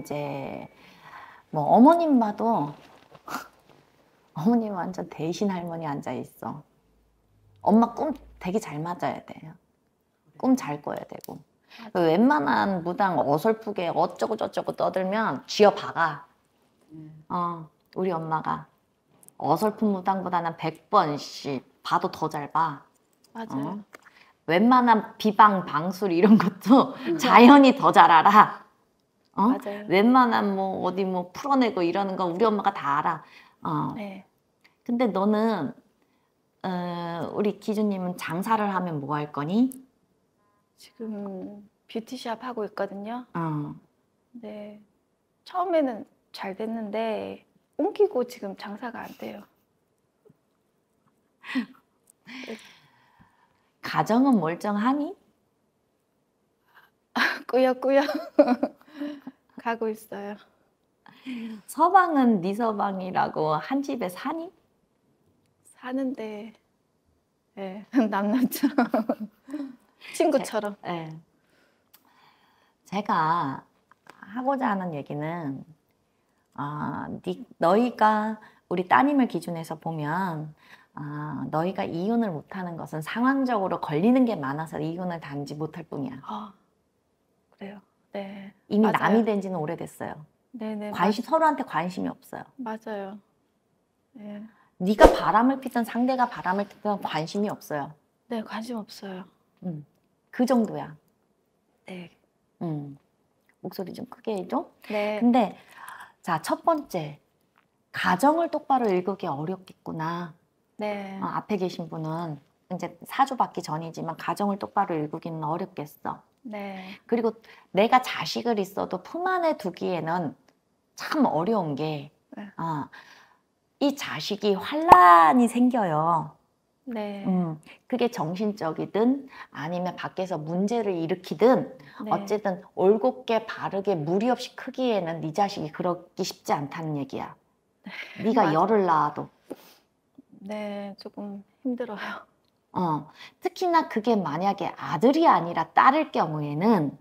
이제 뭐 어머님 봐도 어머님 완전 대신 할머니 앉아 있어. 엄마 꿈 되게 잘 맞아야 돼요. 꿈 잘 꿔야 되고. 그 웬만한 무당 어설프게 어쩌고 저쩌고 떠들면 쥐어 박아. 어, 우리 엄마가 어설픈 무당보다는 100번 씩 봐도 더 잘 봐. 맞아요. 어? 웬만한 비방, 방술 이런 것도 자연이 더 잘 알아. 어? 맞아요. 웬만한 뭐 어디 뭐 풀어내고 이러는 거 우리 엄마가 다 알아. 어. 네. 근데 너는 어, 우리 기준님은 장사를 하면 뭐 할 거니? 지금 뷰티샵 하고 있거든요. 어. 네. 처음에는 잘 됐는데 옮기고 지금 장사가 안 돼요. 가정은 멀쩡하니? 꾸역꾸역 가고 있어요. 서방은 네 서방이라고 한 집에 사니? 사는데 예, 남남처럼 친구처럼 예. 제가 하고자 하는 얘기는 아, 네, 너희가 우리 따님을 기준해서 보면 아, 너희가 이혼을 못하는 것은 상황적으로 걸리는 게 많아서 이혼을 단지 못할 뿐이야. 아 그래요. 네. 이미 맞아요. 남이 된 지는 오래됐어요. 네네 관심 서로한테 관심이 없어요. 맞, 맞아요. 네. 네가 바람을 피든 상대가 바람을 피든 관심이 없어요. 네 관심 없어요. 음, 그 정도야. 네. 음, 목소리 좀 크게 해줘. 네. 근데 자 첫 번째 가정을 똑바로 읽기 어렵겠구나. 네. 어, 앞에 계신 분은 이제 사주 받기 전이지만 가정을 똑바로 읽기는 어렵겠어. 네. 그리고 내가 자식을 있어도 품 안에 두기에는 참 어려운 게, 네. 어, 이 자식이 환란이 생겨요. 네. 음, 그게 정신적이든 아니면 밖에서 문제를 일으키든 네. 어쨌든 올곧게 바르게 무리 없이 크기에는 네 자식이 그러기 쉽지 않다는 얘기야. 네가 맞아. 열을 낳아도. 네. 조금 힘들어요. 어, 특히나 그게 만약에 아들이 아니라 딸일 경우에는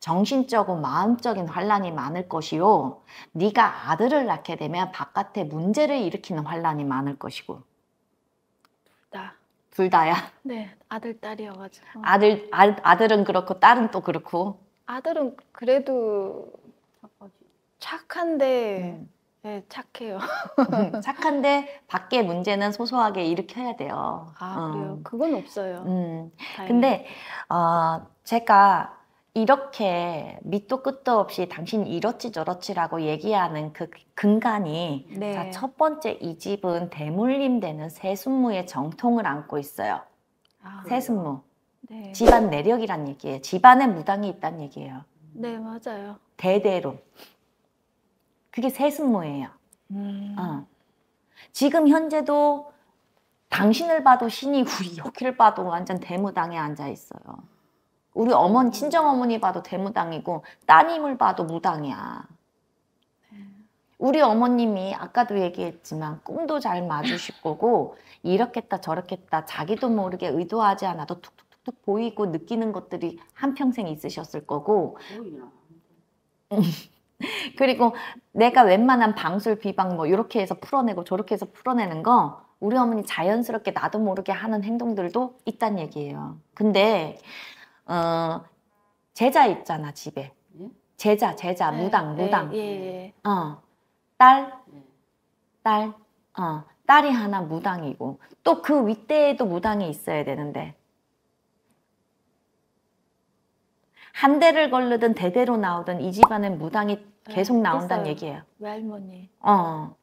정신적이고 마음적인 환란이 많을 것이요. 네가 아들을 낳게 되면 바깥에 문제를 일으키는 환란이 많을 것이고. 나. 둘 다야. 네. 아들 딸이어가지고. 아들 아, 아들은 그렇고 딸은 또 그렇고. 아들은 그래도 착한데 음. 네, 착해요. 착한데 밖에 문제는 소소하게 일으켜야 돼요. 아 어. 그래요? 그건 없어요. 음. 다행히. 근데 어, 제가 이렇게 밑도 끝도 없이 당신 이렇지 저렇지라고 얘기하는 그 근간이 네. 자, 첫 번째 이 집은 대물림 되는 세순무의 정통을 안고 있어요. 아, 세순무. 네. 집안 내력이란 얘기예요. 집안에 무당이 있다는 얘기예요. 네 맞아요. 대대로. 그게 세순무예요. 음. 어. 지금 현재도 당신을 봐도 신이고 여기를 봐도 완전 대무당에 앉아 있어요. 우리 어머니 친정 어머니 봐도 대무당이고 따님을 봐도 무당이야. 우리 어머님이 아까도 얘기했지만 꿈도 잘 맞으실 거고 이렇겠다 저렇겠다 자기도 모르게 의도하지 않아도 툭툭툭툭 보이고 느끼는 것들이 한 평생 있으셨을 거고 그리고 내가 웬만한 방술 비방 뭐 이렇게 해서 풀어내고 저렇게 해서 풀어내는 거 우리 어머니 자연스럽게 나도 모르게 하는 행동들도 있단 얘기예요. 근데 어 제자 있잖아 집에 예? 제자 제자 네, 무당 네, 무당 예, 예. 어딸 네. 딸, 어, 딸이 하나 무당이고 또 그 윗대에도 무당이 있어야 되는데 한 대를 걸르든 대대로 나오든 이 집안엔 무당이 계속 네, 나온다는 있어요. 얘기예요. 외할머니. 어,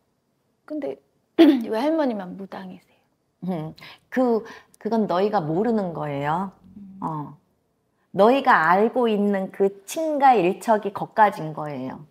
근데 외할머니만 무당이세요. 음, 그 그건 너희가 모르는 거예요. 음. 어, 너희가 알고 있는 그 친가 일척이 거까진 거예요.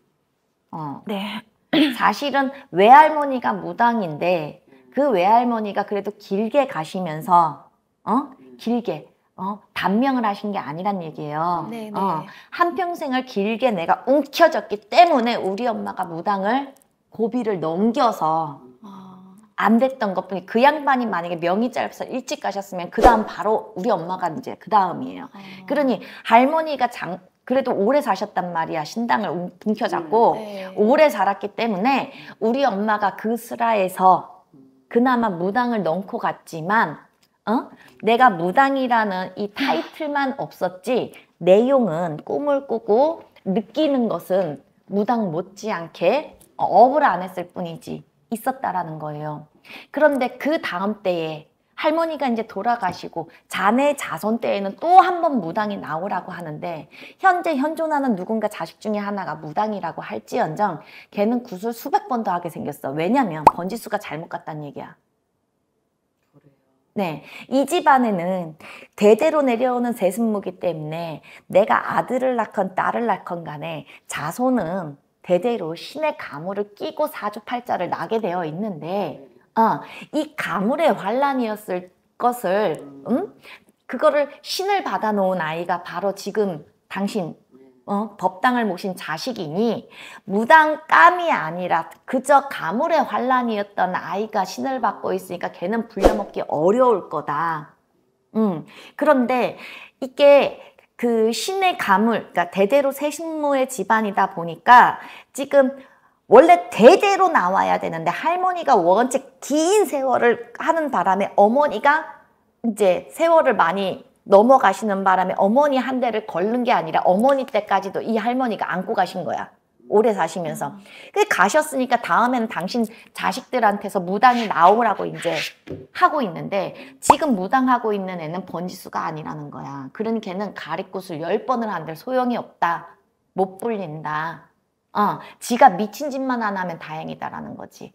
어, 네. 사실은 외할머니가 무당인데 그 외할머니가 그래도 길게 가시면서 어 길게 어 단명을 하신 게 아니란 얘기예요. 네, 네. 어, 한 평생을 길게 내가 움켜졌기 때문에 우리 엄마가 무당을 고비를 넘겨서 아, 안 됐던 것뿐이 그 양반이 만약에 명이 짧아서 일찍 가셨으면 그 다음 바로 우리 엄마가 이제 그 다음이에요. 아. 그러니 할머니가 장 그래도 오래 사셨단 말이야. 신당을 움- 움켜잡고 네. 오래 살았기 때문에 우리 엄마가 그 슬하에서 그나마 무당을 넣고 갔지만 어? 내가 무당이라는 이 타이틀만 없었지 내용은 꿈을 꾸고 느끼는 것은 무당 못지않게 업을 안 했을 뿐이지 있었다라는 거예요. 그런데 그 다음 때에 할머니가 이제 돌아가시고 자네 자손 때에는 또 한 번 무당이 나오라고 하는데 현재 현존하는 누군가 자식 중에 하나가 무당이라고 할지언정 걔는 구슬 수백 번 더 하게 생겼어. 왜냐면 번지수가 잘못 갔다는 얘기야. 네, 이 집안에는 대대로 내려오는 세습무기 때문에 내가 아들을 낳건 딸을 낳건 간에 자손은 대대로 신의 가물을 끼고 사주팔자를 나게 되어 있는데 어, 이 가물의 환란이었을 것을 음? 그거를 신을 받아놓은 아이가 바로 지금 당신 어, 법당을 모신 자식이니 무당감이 아니라 그저 가물의 환란이었던 아이가 신을 받고 있으니까 걔는 불려먹기 어려울 거다. 음, 그런데 이게 그 신의 가물, 그러니까 대대로 세신무의 집안이다 보니까 지금 원래 대대로 나와야 되는데 할머니가 원체 긴 세월을 하는 바람에 어머니가 이제 세월을 많이 넘어가시는 바람에 어머니 한 대를 걸는 게 아니라 어머니 때까지도 이 할머니가 안고 가신 거야. 오래 사시면서. 그 가셨으니까 다음에는 당신 자식들한테서 무당이 나오라고 이제 하고 있는데 지금 무당하고 있는 애는 번지수가 아니라는 거야. 그런 걔는 가리꽃을 열 번을 한들 소용이 없다. 못 불린다. 어, 지가 미친 짓만 안 하면 다행이다라는 거지.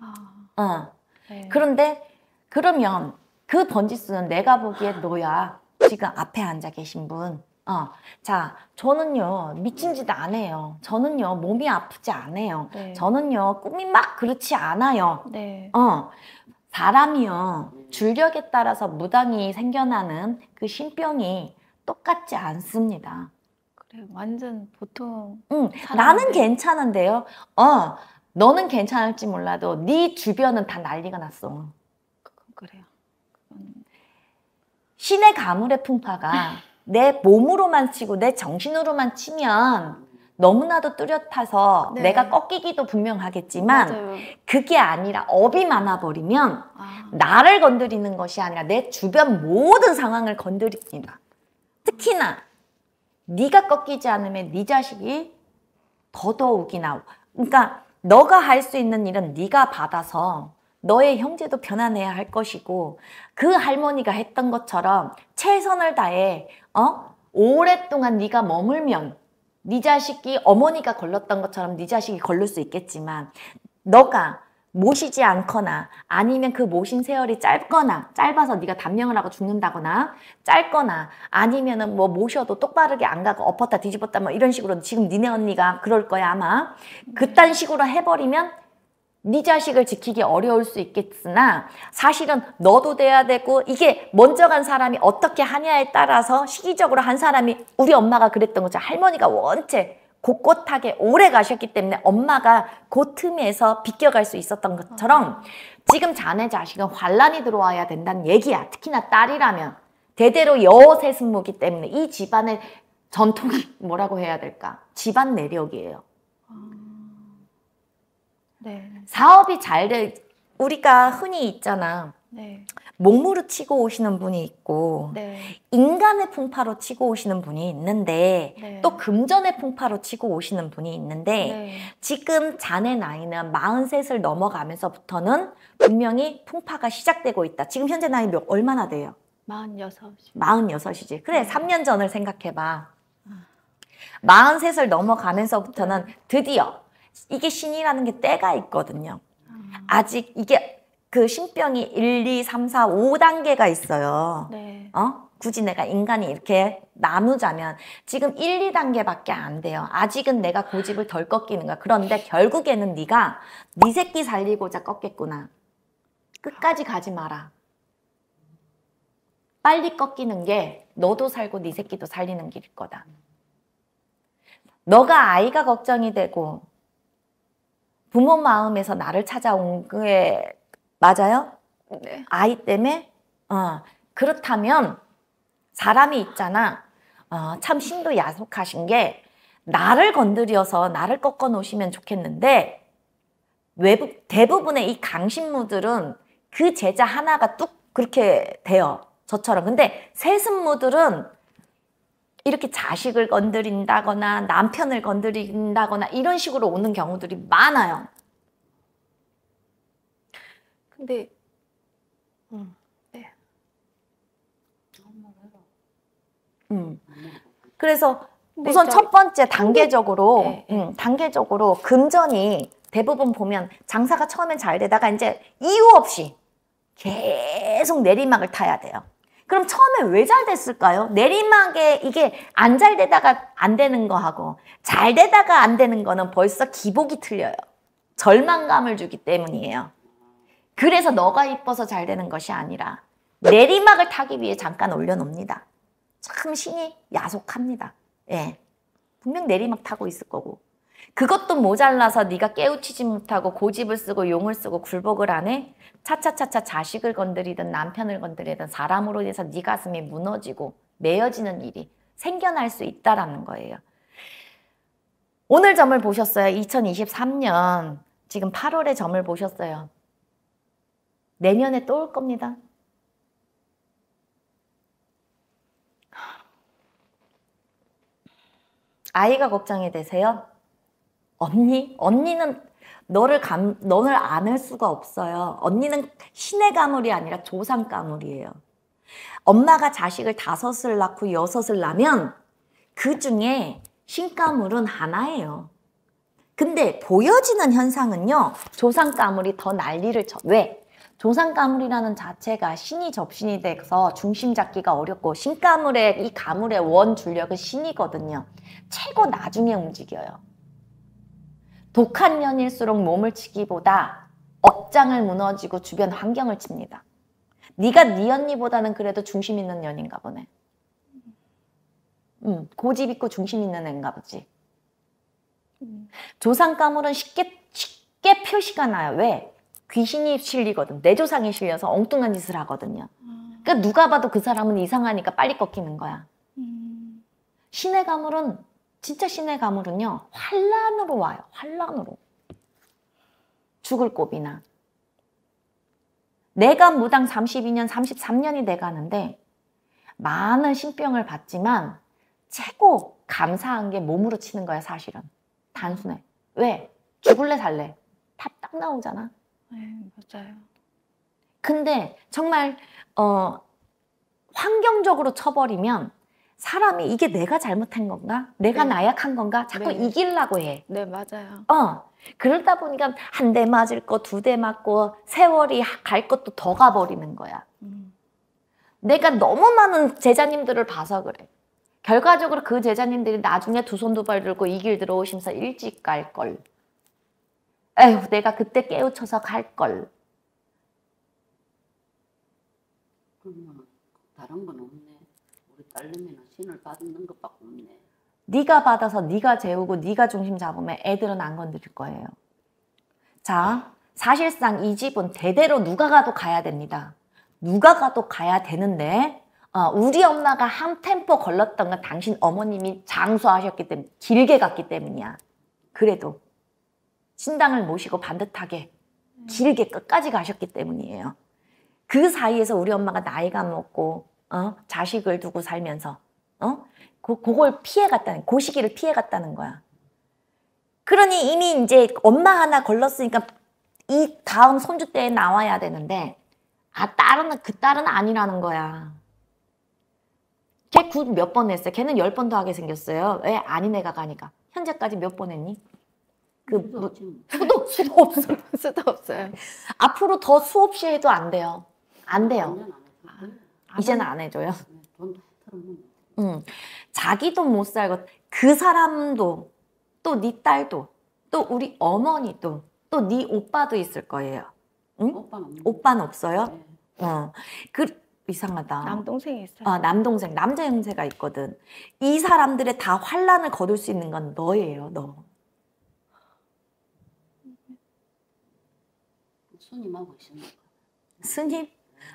아, 어. 네. 그런데 그러면 그 번지수는 내가 보기에 너야. 지금 앞에 앉아 계신 분. 어. 자, 저는요, 미친 짓 안 해요. 저는요, 몸이 아프지 않아요. 네. 저는요, 꿈이 막 그렇지 않아요. 네. 어. 사람이요, 줄력에 따라서 무당이 생겨나는 그 신병이 똑같지 않습니다. 그래 완전 보통 응. 나는 괜찮은데요. 어, 너는 괜찮을지 몰라도 네 주변은 다 난리가 났어. 그건 그래요. 신의 가물의 풍파가 내 몸으로만 치고 내 정신으로만 치면 너무나도 뚜렷해서 네. 내가 꺾이기도 분명하겠지만 맞아요. 그게 아니라 업이 많아버리면 아, 나를 건드리는 것이 아니라 내 주변 모든 상황을 건드립니다. 특히나 네가 꺾이지 않으면 네 자식이 더더욱이나 그러니까 너가 할 수 있는 일은 네가 받아서 너의 형제도 편안해야 할 것이고 그 할머니가 했던 것처럼 최선을 다해 어? 오랫동안 네가 머물면 네 자식이 어머니가 걸렸던 것처럼 네 자식이 걸릴 수 있겠지만 너가 모시지 않거나 아니면 그 모신 세월이 짧거나 짧아서 네가 단명을 하고 죽는다거나 짧거나 아니면은 뭐 모셔도 똑바르게 안 가고 엎었다 뒤집었다 뭐 이런 식으로 지금 니네 언니가 그럴 거야 아마. 그딴 식으로 해버리면 네 자식을 지키기 어려울 수 있겠으나 사실은 너도 돼야 되고 이게 먼저 간 사람이 어떻게 하냐에 따라서 시기적으로 한 사람이 우리 엄마가 그랬던 거죠 할머니가 원체 곳곳하게 오래 가셨기 때문에 엄마가 그 틈에서 비껴갈 수 있었던 것처럼 지금 자네 자식은 환란이 들어와야 된다는 얘기야. 특히나 딸이라면 대대로 여세습무기 때문에 이 집안의 전통이 뭐라고 해야 될까? 집안 내력이에요. 네. 사업이 잘 돼. 우리가 흔히 있잖아. 네. 목무르 치고 오시는 분이 있고 네. 인간의 풍파로 치고 오시는 분이 있는데 네. 또 금전의 풍파로 치고 오시는 분이 있는데 네. 지금 자네 나이는 43을 넘어가면서부터는 분명히 풍파가 시작되고 있다. 지금 현재 나이 몇, 얼마나 돼요? 46. 46이지. 그래, 네. 3년 전을 생각해봐. 43을 넘어가면서부터는 드디어 이게 신이라는 게 때가 있거든요. 아직 이게 그 신병이 1, 2, 3, 4, 5단계가 있어요. 네. 어? 굳이 내가 인간이 이렇게 나누자면 지금 1, 2단계밖에 안 돼요. 아직은 내가 고집을 덜 꺾이는 거야. 그런데 결국에는 네가 네 새끼 살리고자 꺾겠구나. 끝까지 가지 마라. 빨리 꺾이는 게 너도 살고 네 새끼도 살리는 길일 거다. 너가 아이가 걱정이 되고 부모 마음에서 나를 찾아온 게 맞아요? 네. 아이 때문에 어, 그렇다면 사람이 있잖아. 어, 참 신도 야속하신 게 나를 건드려서 나를 꺾어 놓으시면 좋겠는데 외부 대부분의 이 강신무들은 그 제자 하나가 뚝 그렇게 돼요. 저처럼. 근데 세습무들은 이렇게 자식을 건드린다거나 남편을 건드린다거나 이런 식으로 오는 경우들이 많아요. 근데 음, 음. 그래서 우선 저희- 첫 번째 단계적으로 네. 음, 단계적으로 금전이 대부분 보면 장사가 처음엔 잘 되다가 이제 이유 없이 계속 내리막을 타야 돼요. 그럼 처음에 왜 잘 됐을까요? 내리막에 이게 안 잘 되다가 안 되는 거하고 잘 되다가 안 되는 거는 벌써 기복이 틀려요. 절망감을 주기 때문이에요. 그래서 너가 이뻐서 잘 되는 것이 아니라 내리막을 타기 위해 잠깐 올려놓습니다. 참 신이 야속합니다. 예. 분명 내리막 타고 있을 거고. 그것도 모자라서 네가 깨우치지 못하고 고집을 쓰고 용을 쓰고 굴복을 안 해? 차차차차 자식을 건드리든 남편을 건드리든 사람으로 인해서 네 가슴이 무너지고 메어지는 일이 생겨날 수 있다라는 거예요. 오늘 점을 보셨어요. 2023년 지금 8월에 점을 보셨어요. 내년에 또 올 겁니다. 아이가 걱정이 되세요? 언니? 언니는 너를 감, 너를 안을 수가 없어요. 언니는 신의 가물이 아니라 조상 가물이에요. 엄마가 자식을 다섯을 낳고 여섯을 낳으면 그 중에 신가물은 하나예요. 근데 보여지는 현상은요, 조상 가물이 더 난리를 쳐. 왜? 조상 가물이라는 자체가 신이 접신이 돼서 중심 잡기가 어렵고 신가물의 이 가물의 원 줄력은 신이거든요. 최고 나중에 움직여요. 독한 년일수록 몸을 치기보다 억장을 무너지고 주변 환경을 칩니다. 네가 네 언니보다는 그래도 중심 있는 년인가 보네. 음, 고집 있고 중심 있는 애인가 보지. 음. 조상 가물은 쉽게 쉽게 표시가 나요. 왜? 귀신이 실리거든. 내 조상이 실려서 엉뚱한 짓을 하거든요. 그러니까 누가 봐도 그 사람은 이상하니까 빨리 꺾이는 거야. 음, 신의 가물은 진짜 신의 가물은요 환란으로 와요. 환란으로 죽을 고비나 내가 무당 32년, 33년이 돼가는데 많은 신병을 받지만 최고 감사한 게 몸으로 치는 거야 사실은 단순해. 왜? 죽을래 살래 다딱 나오잖아. 네, 맞아요. 근데 정말 어 환경적으로 쳐버리면 사람이 이게 내가 잘못한 건가? 내가 네. 나약한 건가? 자꾸 네. 이기려고 해. 네, 맞아요. 어. 그러다 보니까 한 대 맞을 거, 두 대 맞고 세월이 갈 것도 더 가버리는 거야. 음, 내가 너무 많은 제자님들을 봐서 그래. 결과적으로 그 제자님들이 나중에 두 손 두 발 들고 이 길 들어오시면서 일찍 갈 걸. 에휴, 내가 그때 깨우쳐서 갈 걸. 그러면 다른 건 없네. 딸내미는 신을 받는 것밖에 없네. 네가 받아서 네가 재우고 네가 중심 잡으면 애들은 안 건드릴 거예요. 자, 사실상 이 집은 대대로 누가 가도 가야 됩니다. 누가 가도 가야 되는데 어, 우리 엄마가 한 템포 걸렀던 건 당신 어머님이 장수하셨기 때문에 길게 갔기 때문이야. 그래도 신당을 모시고 반듯하게 길게 끝까지 가셨기 때문이에요. 그 사이에서 우리 엄마가 나이가 먹고 어? 자식을 두고 살면서 어? 그, 그걸 피해갔다는, 그 시기를 피해갔다는 거야. 그러니 이미 이제 엄마 하나 걸렀으니까 이 다음 손주 때에 나와야 되는데, 아, 딸은, 그 딸은 아니라는 거야. 걔굿몇번 했어요? 걔는 열 번 더 하게 생겼어요. 왜? 아닌 애가 가니까. 현재까지 몇 번 했니? 그, 뭐, 수도, 수도 없어. 수도 없어요. 앞으로 더 수없이 해도 안 돼요. 안 돼요. 해도 이제는 안 해줘요. 털어먹는 응. 자기도 못 살고 그 사람도 또 네 딸도 또 우리 어머니도 또 네 오빠도 있을 거예요. 응? 오빠는 오빠는 없어요? 네. 어. 그 이상하다. 남동생이 있어요. 아, 남동생, 남자 형제가 있거든. 이 사람들의 다 환란을 거둘 수 있는 건 너예요, 너. 스님하고 있으니까. 스님?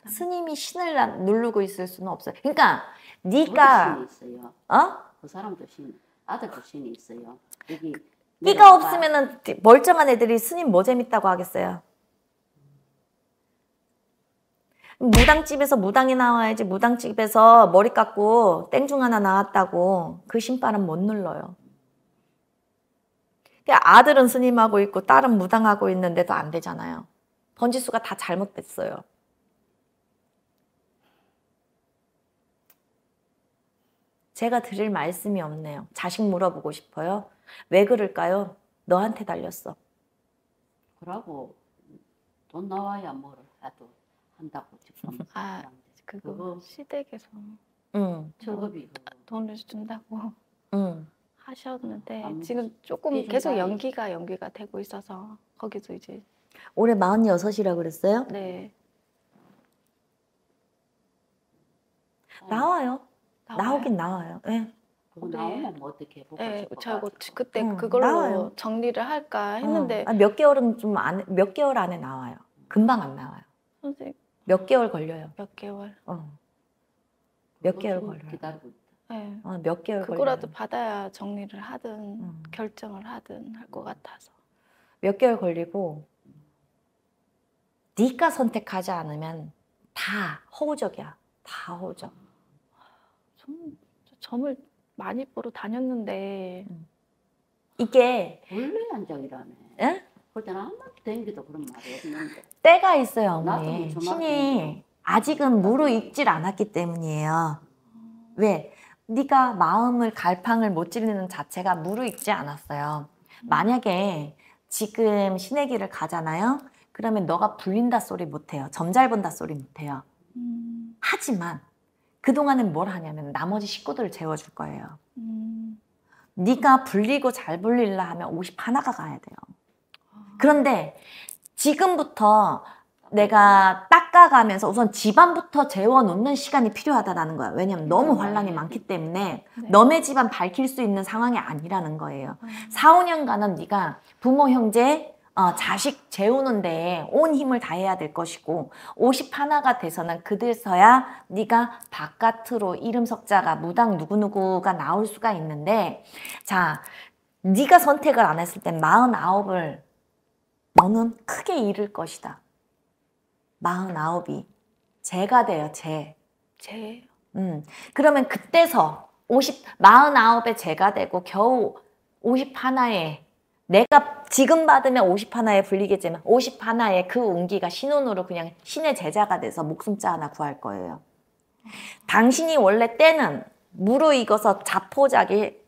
스님이 신을 나- 누르고 있을 수는 없어요. 그러니까 네가. 어? 그 사람도 신, 아들도 신이 있어요. 여기 끼가. 없으면은 멀쩡한 애들이 스님 뭐 재밌다고 하겠어요. 무당집에서 무당이 나와야지 무당집에서 머리 깎고 땡중 하나 나왔다고 그 신바람 못 눌러요. 아들은 스님하고 있고 딸은 무당하고 있는데도 안 되잖아요. 번지수가 다 잘못됐어요. 제가 드릴 말씀이 없네요. 자식 물어보고 싶어요. 왜 그럴까요? 너한테 달렸어. 그러고 돈 나와야 뭐를 해도 한다고 지금 아. 그거 그거 시댁에서 응, 월급이 그 돈을 준다고 응. 하셨는데 아무 지금 조금 계속. 연기가 연기가 되고 있어서 거기서 이제 올해 46이라 그랬어요? 네 나와요. 나오긴 나와요. 예. 그거 네. 나오면 뭐 어떻게 해보고 네, 싶어 저 가지고. 그때 응, 그걸로 나와요. 정리를 할까 했는데 어. 아, 몇 개월은 좀 안, 몇 개월 안에 나와요. 금방 안 나와요. 선생님 몇 개월 걸려요. 몇 개월 어. 몇 개월 걸려요. 기다리고 있다. 네. 어, 몇 개월 그거라도 걸려요. 받아야 정리를 하든 음. 결정을 하든 할 것 같아서 몇 개월 걸리고 네가 선택하지 않으면 다 허우적이야. 다 허우적. 좀 점을 많이 보러 다녔는데 이게 원래 일하네. 예? 그때는 아무한테 댕기도 그런 말이 없는데. 때가 있어요, 어머니. 무슨 신이 아직은 무르익질 않았기 때문이에요. 왜? 네가 마음을 갈팡을 못 찌르는 자체가 무르익지 않았어요. 만약에 지금 신의 길을 가잖아요. 그러면 너가 불린다 소리 못해요. 점잘 본다 소리 못해요. 음, 하지만 그동안은 뭘 하냐면 나머지 식구들을 재워줄 거예요. 음, 네가 불리고 잘 불릴라 하면 50 하나가 가야 돼요. 그런데 지금부터 내가 닦아가면서 우선 집안부터 재워놓는 시간이 필요하다라는 거야. 왜냐면 너무 환란이 많기 때문에 네. 너네 집안 밝힐 수 있는 상황이 아니라는 거예요. 음. 4, 5년간은 네가 부모, 형제, 어, 자식 재우는데 온 힘을 다해야 될 것이고 50 하나가 돼서는 그들서야 네가 바깥으로 이름 석자가 무당 누구누구가 나올 수가 있는데 자 네가 선택을 안 했을 땐 49을 너는 크게 잃을 것이다. 49이 제가 돼요, 제. 제 음, 그러면 그때서 50, 49에 제가 되고 겨우 50 하나에 내가 지금 받으면 50 하나에 불리겠지만 50 하나에 그 운기가 신혼으로 그냥 신의 제자가 돼서 목숨자 하나 구할 거예요. 당신이 원래 때는 무르익어서 자포자기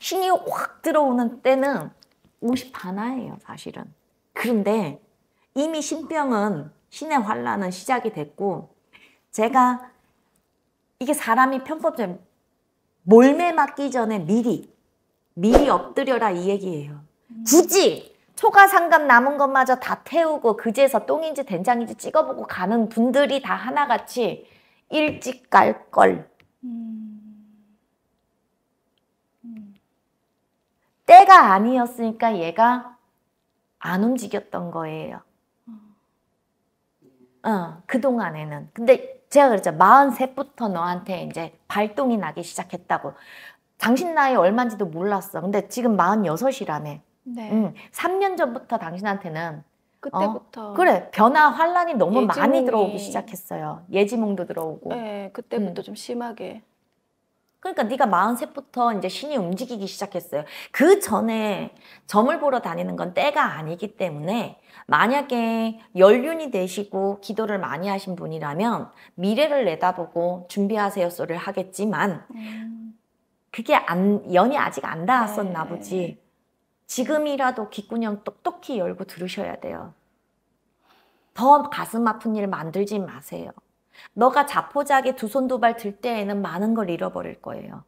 신이 확 들어오는 때는 50 하나예요, 사실은. 그런데 이미 신병은 신의 환란은 시작이 됐고 제가 이게 사람이 편법점 몰매 맞기 전에 미리 미리 엎드려라 이 얘기예요. 굳이 초가 상감 남은 것마저 다 태우고 그제서 똥인지 된장인지 찍어보고 가는 분들이 다 하나같이 일찍 갈 걸. 때가 아니었으니까 얘가 안 움직였던 거예요. 어, 그동안에는. 근데 제가 그랬죠. 43부터 너한테 이제 발동이 나기 시작했다고. 당신 나이 얼마인지도 몰랐어. 근데 지금 46이라며. 네 응. 3년 전부터 당신한테는 그때부터 그래 변화 환란이 너무 많이 예지몽이- 들어오기 시작했어요. 예지몽도 들어오고. 네 그때부터 음. 좀 심하게 그러니까 네가 43부터 이제 신이 움직이기 시작했어요. 그 전에 점을 보러 다니는 건 때가 아니기 때문에 만약에 연륜이 되시고 기도를 많이 하신 분이라면 미래를 내다보고 준비하세요 소리를 하겠지만 음, 그게 안 연이 아직 안 닿았었나 네. 보지. 지금이라도 귓구녕 똑똑히 열고 들으셔야 돼요. 더 가슴 아픈 일 만들지 마세요. 너가 자포자기 두 손 두 발 들 때에는 많은 걸 잃어버릴 거예요.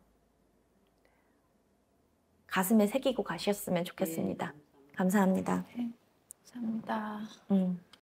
가슴에 새기고 가셨으면 좋겠습니다. 예, 감사합니다. 감사합니다. 음.